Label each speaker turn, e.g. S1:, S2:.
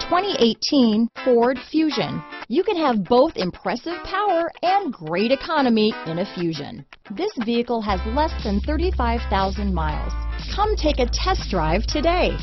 S1: 2018 Ford Fusion. You can have both impressive power and great economy in a Fusion. This vehicle has less than 35,000 miles. Come take a test drive today.